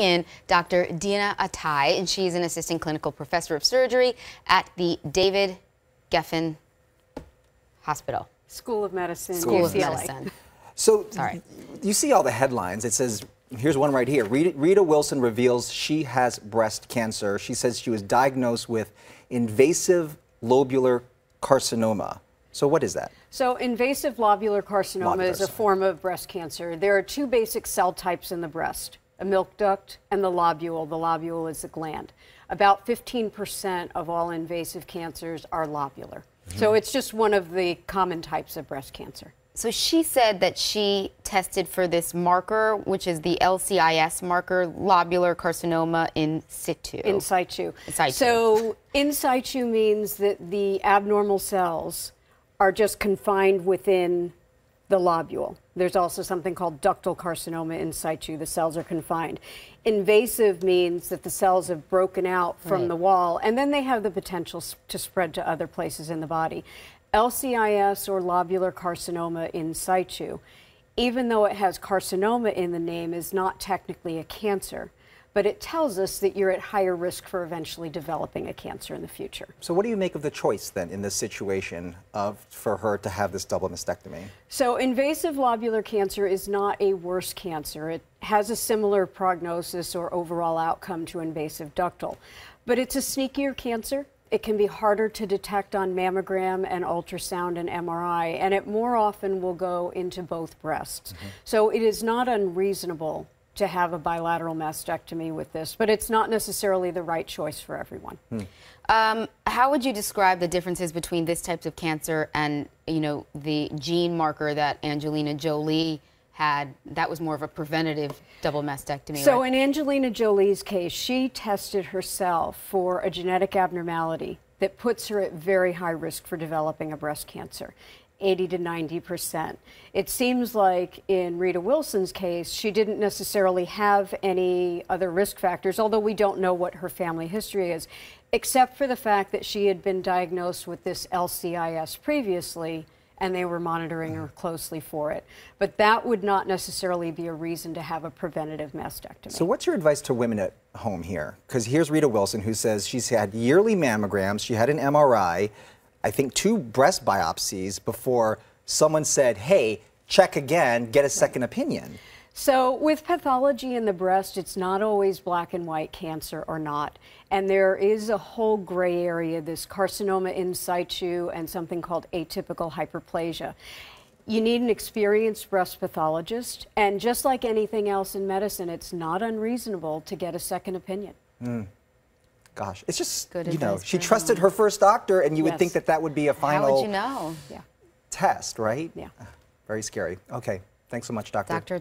in Dr. Deanna Attai, and she's an assistant clinical professor of surgery at the David Geffen Hospital. School of Medicine, School of Medicine. So Sorry. you see all the headlines. It says, here's one right here. Rita, Rita Wilson reveals she has breast cancer. She says she was diagnosed with invasive lobular carcinoma. So what is that? So invasive lobular carcinoma Lobular is a form of breast cancer. There are two basic cell types in the breast, a milk duct and the lobule. The lobule is a gland. About 15% of all invasive cancers are lobular. Mm-hmm. So it's just one of the common types of breast cancer. So she said that she tested for this marker, which is the LCIS marker, lobular carcinoma in situ. In situ. In situ. So in situ means that the abnormal cells are just confined within the lobule. There's also something called ductal carcinoma in situ. The cells are confined. Invasive means that the cells have broken out from Right. the wall and then they have the potential to spread to other places in the body. LCIS or lobular carcinoma in situ, even though it has carcinoma in the name, is not technically a cancer, but it tells us that you're at higher risk for eventually developing a cancer in the future. So what do you make of the choice then in this situation of for her to have this double mastectomy? So, invasive lobular cancer is not a worse cancer. It has a similar prognosis or overall outcome to invasive ductal, but it's a sneakier cancer. It can be harder to detect on mammogram and ultrasound and MRI, and it more often will go into both breasts. Mm-hmm. So, it is not unreasonable to have a bilateral mastectomy with this, but it's not necessarily the right choice for everyone. Um, how would you describe the differences between this type of cancer and, you know, the gene marker that Angelina Jolie had? That was more of a preventative double mastectomy. So, right? in Angelina Jolie's case, she tested herself for a genetic abnormality that puts her at very high risk for developing a breast cancer. 80 to 90 percent. It seems like in Rita Wilson's case, she didn't necessarily have any other risk factors, although we don't know what her family history is, except for the fact that she had been diagnosed with this LCIS previously and they were monitoring her closely for it. But that would not necessarily be a reason to have a preventative mastectomy. So what's your advice to women at home here? Because here's Rita Wilson who says she's had yearly mammograms, she had an MRI, I think two breast biopsies before someone said, hey, check again, get a second opinion. So, with pathology in the breast, it's not always black and white cancer or not. And there is a whole gray area this carcinoma in situ and something called atypical hyperplasia. You need an experienced breast pathologist. And just like anything else in medicine, it's not unreasonable to get a second opinion. Hmm. Gosh, it's just, Good you know, she trusted her first doctor and you would think that that would be a final how would you know? Yeah. test, right? Yeah. Very scary. Okay, thanks so much, doctor. Dr.